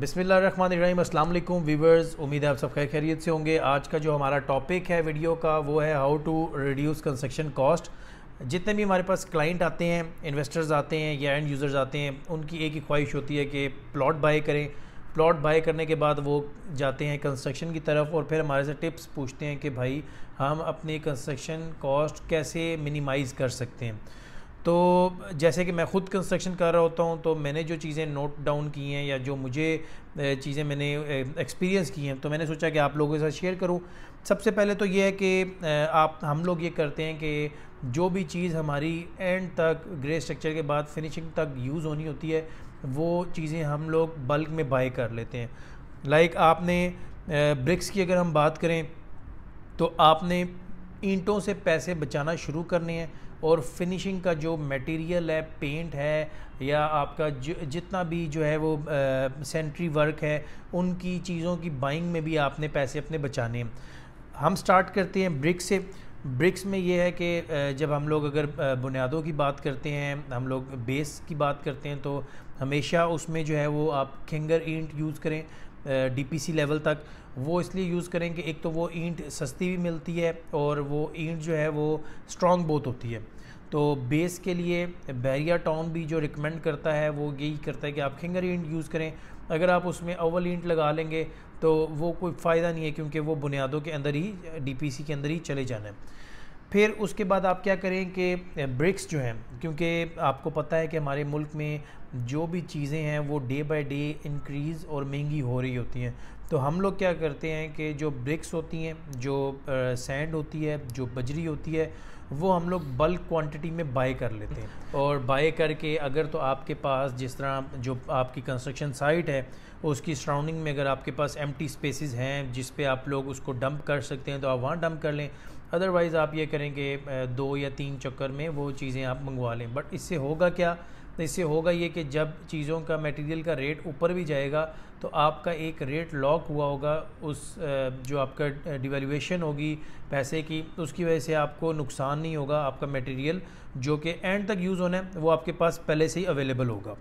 बिसमीम अल्लाम वीवर्स उम्मीद है आप सब खैर खैरियत से होंगे। आज का जो हमारा टॉपिक है वीडियो का, वो है how to reduce construction cost जितने भी हमारे पास क्लाइंट आते हैं इन्वेस्टर्स आते हैं या एंड यूज़र्स आते हैं, उनकी एक ही ख्वाहिश होती है कि प्लॉट बाय करें। प्लॉट बाय करने के बाद वो जाते हैं कंस्ट्रक्शन की तरफ़ और फिर हमारे से टिप्स पूछते हैं कि भाई, हम अपनी कंस्ट्रक्शन कॉस्ट कैसे मिनिमाइज़ कर सकते हैं। तो जैसे कि मैं ख़ुद कंस्ट्रक्शन कर रहा होता हूँ तो मैंने जो चीज़ें नोट डाउन की हैं या जो मुझे चीज़ें मैंने एक्सपीरियंस की हैं तो मैंने सोचा कि आप लोगों के साथ शेयर करूँ। सबसे पहले तो ये है कि आप, हम लोग ये करते हैं कि जो भी चीज़ हमारी एंड तक ग्रे स्ट्रक्चर के बाद फिनिशिंग तक यूज़ होनी होती है, वो चीज़ें हम लोग बल्क में बाई कर लेते हैं। लाइक आपने ब्रिक्स की अगर हम बात करें तो आपने ईंटों से पैसे बचाना शुरू करने हैं और फिनिशिंग का जो मटेरियल है पेंट है, या आपका जितना भी जो है वो सेंट्री वर्क है, उनकी चीज़ों की बाइंग में भी आपने पैसे अपने बचाने हैं। हम स्टार्ट करते हैं ब्रिक्स से। ब्रिक्स में ये है कि जब हम लोग अगर बुनियादों की बात करते हैं, हम लोग बेस की बात करते हैं तो हमेशा उसमें जो है वो आप खिंगर ईंट यूज़ करें। डीपीसी लेवल तक, वो इसलिए यूज़ करें कि एक तो वो ईंट सस्ती भी मिलती है और वो ईंट जो है वो स्ट्रॉन्ग बहुत होती है। तो बेस के लिए बैरिया टाउन भी जो रिकमेंड करता है, वो यही करता है कि आप खिंगर ईंट यूज़ करें। अगर आप उसमें अव्वल ईंट लगा लेंगे तो वो कोई फ़ायदा नहीं है, क्योंकि वो बुनियादों के अंदर ही, डीपीसी के अंदर ही चले जाना है। फिर उसके बाद आप क्या करें कि ब्रिक्स जो हैं, क्योंकि आपको पता है कि हमारे मुल्क में जो भी चीज़ें हैं, वो डे बाय डे इंक्रीज़ और महँगी हो रही होती हैं। तो हम लोग क्या करते हैं कि जो ब्रिक्स होती हैं, जो सैंड होती है, जो बजरी होती है, वो हम लोग बल्क क्वांटिटी में बाय कर लेते हैं। और बाय करके अगर तो आपके पास जिस तरह जो आपकी कंस्ट्रक्शन साइट है, उसकी सराउंडिंग में अगर आपके पास एम स्पेसिस हैं, जिस पे आप लोग उसको डंप कर सकते हैं तो आप वहाँ डंप कर लें। अदरवाइज़ आप ये करेंगे दो या तीन चक्कर में वो चीज़ें आप मंगवा लें। बट इससे होगा क्या? तो इससे होगा ये कि जब चीज़ों का मटेरियल का रेट ऊपर भी जाएगा तो आपका एक रेट लॉक हुआ होगा उस जो आपका डिवेल्यूशन होगी पैसे की उसकी वजह से आपको नुकसान नहीं होगा, आपका मटेरियल जो कि एंड तक यूज़ होना है, वो आपके पास पहले से ही अवेलेबल होगा।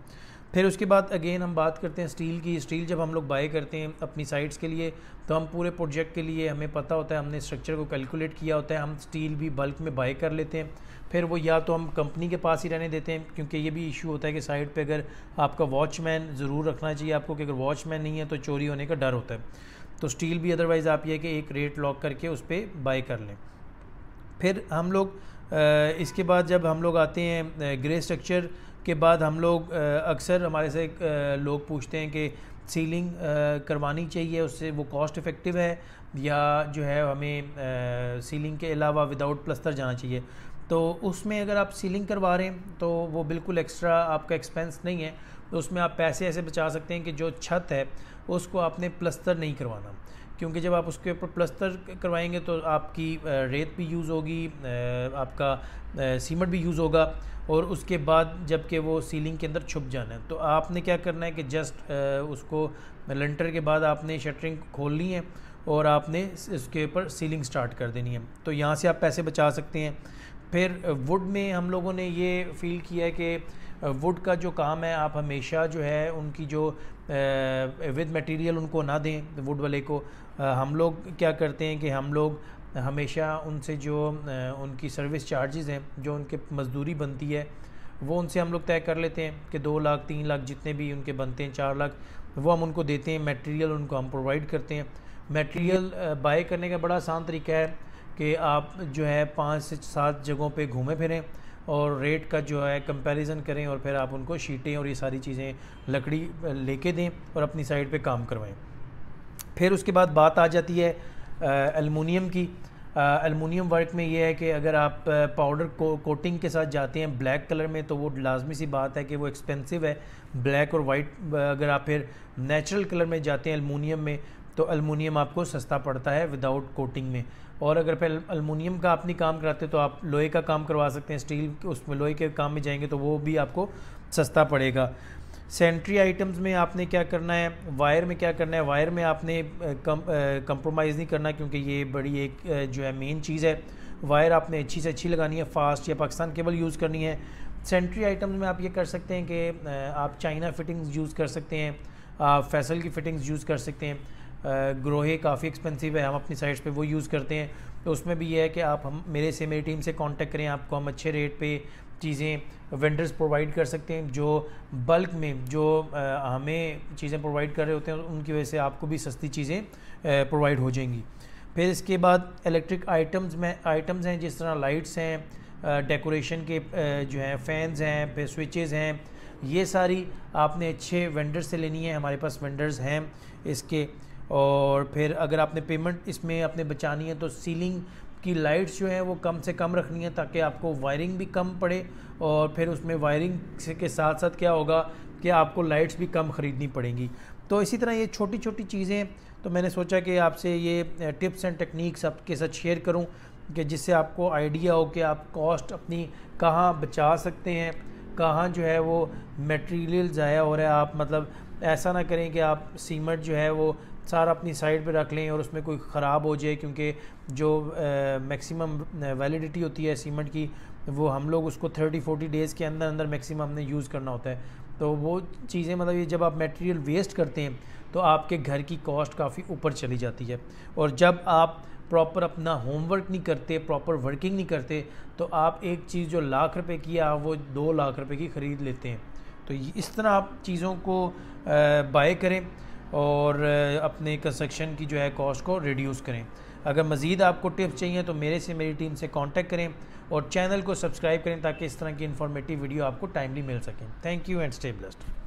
फिर उसके बाद अगेन हम बात करते हैं स्टील की। स्टील जब हम लोग बाई करते हैं अपनी साइट्स के लिए तो हम पूरे प्रोजेक्ट के लिए हमें पता होता है, हमने स्ट्रक्चर को कैलकुलेट किया होता है, हम स्टील भी बल्क में बाई कर लेते हैं। फिर वो या तो हम कंपनी के पास ही रहने देते हैं, क्योंकि ये भी इशू होता है कि साइड पे अगर आपका वॉचमैन ज़रूर रखना चाहिए आपको, कि अगर वॉचमैन नहीं है तो चोरी होने का डर होता है। तो स्टील भी अदरवाइज़ आप ये कि एक रेट लॉक करके उस पर बाई कर लें। फिर हम लोग इसके बाद जब हम लोग आते हैं ग्रे स्ट्रक्चर के बाद हम लोग अक्सर हमारे से लोग पूछते हैं कि सीलिंग करवानी चाहिए, उससे वो कॉस्ट इफ़ेक्टिव है या जो है हमें सीलिंग के अलावा विदाउट प्लस्तर जाना चाहिए। तो उसमें अगर आप सीलिंग करवा रहे हैं तो वो बिल्कुल एक्स्ट्रा आपका एक्सपेंस नहीं है। तो उसमें आप पैसे ऐसे बचा सकते हैं कि जो छत है, उसको आपने प्लस्तर नहीं करवाना। क्योंकि जब आप उसके ऊपर प्लस्तर करवाएँगे तो आपकी रेत भी यूज़ होगी आपका सीमेंट भी यूज़ होगा और उसके बाद जबकि वो सीलिंग के अंदर छुप जाना है। तो आपने क्या करना है कि जस्ट उसको लेंटर के बाद आपने शटरिंग खोलनी है और आपने इसके ऊपर सीलिंग स्टार्ट कर देनी है। तो यहाँ से आप पैसे बचा सकते हैं। फिर वुड में हम लोगों ने ये फील किया कि वुड का जो काम है, आप हमेशा जो है, उनकी जो विद मटेरियल उनको ना दें वुड वाले को। हम लोग क्या करते हैं कि हम लोग हमेशा उनसे जो उनकी सर्विस चार्जेस हैं, जो उनके मजदूरी बनती है, वो उनसे हम लोग तय कर लेते हैं कि दो लाख, तीन लाख जितने भी उनके बनते हैं, चार लाख, वो हम उनको देते हैं मटेरियल उनको हम प्रोवाइड करते हैं। मटेरियल बाय करने का बड़ा आसान तरीका है। कि आप जो है पाँच से सात जगहों पे घूमें फिरें और रेट का जो है कंपैरिजन करें और फिर आप उनको शीटें और ये सारी चीज़ें लकड़ी लेके दें और अपनी साइड पे काम करवाएँ। फिर उसके बाद बात आ जाती है अलमुनियम की। अलमुनियम वर्क में ये है कि अगर आप पाउडर को कोटिंग के साथ जाते हैं ब्लैक कलर में तो वो लाजमी सी बात है कि वो एक्सपेंसिव है। ब्लैक और वाइट अगर आप फिर नेचुरल कलर में जाते हैं अलमुनियम में तो अलमुनियम आपको सस्ता पड़ता है विदाउट कोटिंग में। और अगर फिर अलमुनियम का आप नहीं काम कराते तो आप लोहे का काम करवा सकते हैं, स्टील उसमें लोहे के काम में जाएँगे तो वो भी आपको सस्ता पड़ेगा। सेंट्री आइटम्स में आपने क्या करना है? वायर में क्या करना है? वायर में आपने कम कंप्रोमाइज़ नहीं करना, क्योंकि ये बड़ी एक जो है मेन चीज़ है। वायर आपने अच्छी से अच्छी लगानी है फास्ट या पाकिस्तान केबल यूज़ करनी है। सेंट्री आइटम्स में आप ये कर सकते हैं कि आप चाइना फिटिंग्स यूज़ कर सकते हैं, आप फैसल की फ़िटिंग्स यूज़ कर सकते हैं। ग्रोहे काफ़ी एक्सपेंसिव है हम अपनी साइट्स पे वो यूज़ करते हैं। तो उसमें भी ये है कि आप हम मेरे से मेरी टीम से कांटेक्ट करें आपको हम अच्छे रेट पे चीज़ें वेंडर्स प्रोवाइड कर सकते हैं जो बल्क में जो आ, हमें चीज़ें प्रोवाइड कर रहे होते हैं उनकी वजह से आपको भी सस्ती चीज़ें प्रोवाइड हो जाएँगी। फिर इसके बाद इलेक्ट्रिक आइटम्स में आइटम्स हैं जिस तरह लाइट्स हैं डेकोरेशन के जो हैं फैंस हैं फिर स्विचेज़ हैं ये सारी आपने अच्छे वेंडर से लेनी है हमारे पास वेंडर्स हैं इसके और फिर अगर आपने पेमेंट इसमें अपने बचानी है तो सीलिंग की लाइट्स जो हैं वो कम से कम रखनी है ताकि आपको वायरिंग भी कम पड़े और फिर उसमें वायरिंग के साथ साथ क्या होगा कि आपको लाइट्स भी कम ख़रीदनी पड़ेंगी। तो इसी तरह ये छोटी छोटी चीज़ें तो मैंने सोचा कि आपसे ये टिप्स एंड टेक्निक्स आपके साथ शेयर करूँ कि जिससे आपको आइडिया हो कि आप कॉस्ट अपनी कहाँ बचा सकते हैं। कहाँ जो है वो मटेरियल ज़ाया हो रहा है, आप मतलब ऐसा ना करें कि आप सीमेंट जो है वो सारा अपनी साइड पे रख लें और उसमें कोई ख़राब हो जाए, क्योंकि जो मैक्सिमम वैलिडिटी होती है सीमेंट की, वो हम लोग उसको थर्टी फोर्टी डेज़ के अंदर अंदर मैक्सिमम हमने यूज़ करना होता है। तो वो चीज़ें मतलब ये जब आप मटेरियल वेस्ट करते हैं तो आपके घर की कॉस्ट काफ़ी ऊपर चली जाती है। और जब आप प्रॉपर अपना होमवर्क नहीं करते प्रॉपर वर्किंग नहीं करते तो आप एक चीज़ जो लाख रुपए की है वो दो लाख रुपए की ख़रीद लेते हैं। तो इस तरह आप चीज़ों को बाय करें और अपने कंस्ट्रक्शन की जो है कॉस्ट को रिड्यूस करें। अगर मज़ीद आपको टिप्स चाहिए तो मेरे से, मेरी टीम से कांटेक्ट करें और चैनल को सब्सक्राइब करें ताकि इस तरह की इन्फॉर्मेटिव वीडियो आपको टाइमली मिल सकें। Thank you and stay blessed